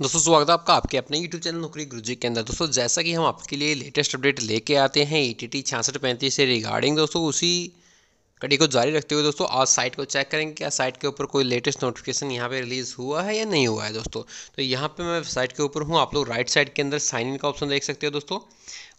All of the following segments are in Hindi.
दोस्तों, स्वागत है आपका आपके अपने YouTube चैनल नौकरी गुरुजी के अंदर। दोस्तों, जैसा कि हम आपके लिए लेटेस्ट अपडेट लेके आते हैं ए टी टी छियासठ पैंतीस से रिगार्डिंग दोस्तों, उसी कड़ी को जारी रखते हुए दोस्तों, आज साइट को चेक करेंगे क्या साइट के ऊपर कोई लेटेस्ट नोटिफिकेशन यहाँ पे रिलीज़ हुआ है या नहीं हुआ है दोस्तों। तो यहाँ पे मैं साइट के ऊपर हूँ, आप लोग राइट साइड के अंदर साइन इन का ऑप्शन देख सकते हो दोस्तों।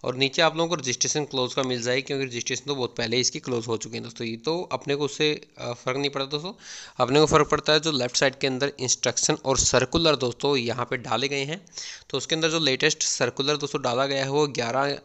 और नीचे आप लोगों को रजिस्ट्रेशन क्लोज का मिल जाएगी, क्योंकि रजिस्ट्रेशन तो बहुत पहले इसकी क्लोज हो चुकी है दोस्तों। ये तो अपने को उससे फ़र्क नहीं पड़ता दोस्तों। अपने को फ़र्क पड़ता है जो लेफ़्ट साइड के अंदर इंस्ट्रक्शन और सर्कुलर दोस्तों यहाँ पे डाले गए हैं। तो उसके अंदर जो लेटेस्ट सर्कुलर दोस्तों डाला गया है वो ग्यारह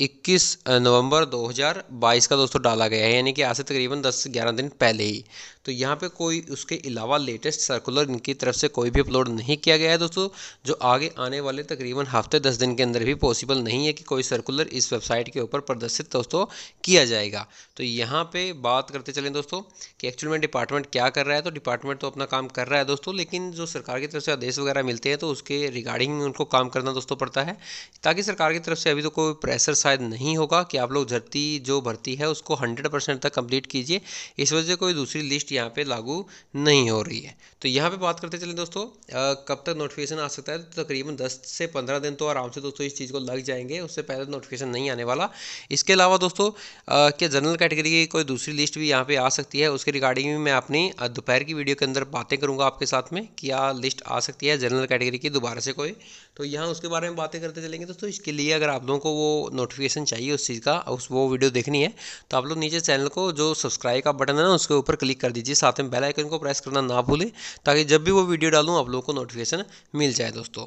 इक्कीस नवंबर 2022 का दोस्तों डाला गया है, यानी कि आज से तकरीबन 10 से 11 दिन पहले ही। तो यहाँ पे कोई उसके अलावा लेटेस्ट सर्कुलर इनकी तरफ़ से कोई भी अपलोड नहीं किया गया है दोस्तों, जो आगे आने वाले तकरीबन हफ़्ते दस दिन के अंदर भी पॉसिबल नहीं है कि कोई सर्कुलर इस वेबसाइट के ऊपर प्रदर्शित दोस्तों किया जाएगा। तो यहाँ पे बात करते चलें दोस्तों कि एक्चुअल में डिपार्टमेंट क्या कर रहा है तो डिपार्टमेंट तो अपना काम कर रहा है दोस्तों, लेकिन जो सरकार की तरफ़ से आदेश वगैरह मिलते हैं तो उसके रिगार्डिंग उनको काम करना दोस्तों पड़ता है, ताकि सरकार की तरफ़ से अभी तो कोई प्रेशर शायद नहीं होगा कि आप लोग भर्ती जो भर्ती है उसको हंड्रेड परसेंट तक कंप्लीट कीजिए। इस वजह से कोई दूसरी लिस्ट यहाँ पे लागू नहीं हो रही है। तो यहाँ पे बात करते चलें दोस्तों आ, कब तक नोटिफिकेशन आ सकता है? तो तकरीबन दस से पंद्रह दिन तो आराम से दोस्तों इस चीज़ को लग जाएँगे उससे पहले नोटिफिकेशन नहीं आने वाला। इसके अलावा दोस्तों क्या जनरल कैटेगरी की कोई दूसरी लिस्ट भी यहाँ पर आ सकती है? उसके रिगार्डिंग भी मैं अपनी दोपहर की वीडियो के अंदर बातें करूँगा आपके साथ में क्या लिस्ट आ सकती है जनरल कैटेगरी की दोबारा से कोई। तो यहाँ उसके बारे में बातें करते चलेंगे दोस्तों। इसके लिए अगर आप लोगों को वो नोटिफिकेशन चाहिए उस चीज़ का, उस वो वीडियो देखनी है तो आप लोग नीचे चैनल को जो सब्सक्राइब का बटन है ना, उसके ऊपर क्लिक कर दीजिए, साथ में बेल आइकन को प्रेस करना ना भूलें, ताकि जब भी वो वीडियो डालूँ, आप लोगों को नोटिफिकेशन मिल जाए दोस्तों।